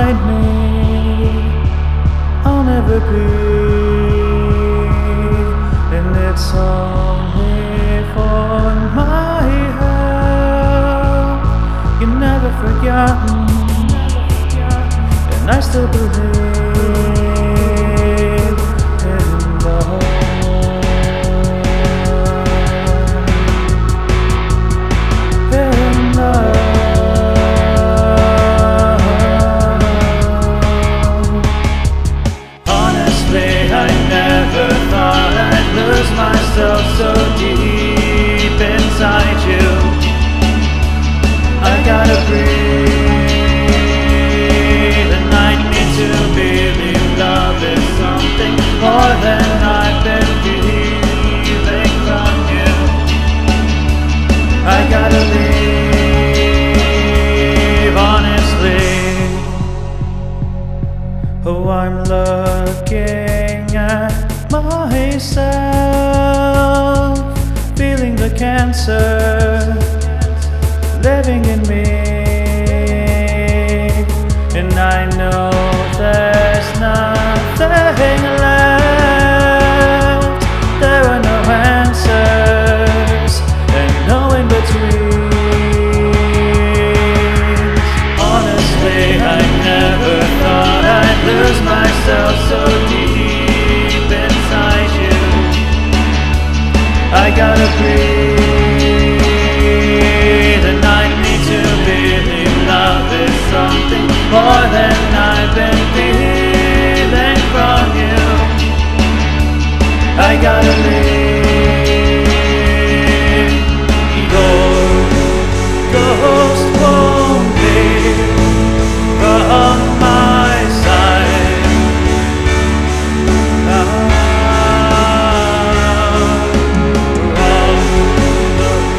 find me, I'll never be, and it's only for my help. You're never forgotten, and I still believe. I'm looking at myself, feeling the cancer living in me.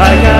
I got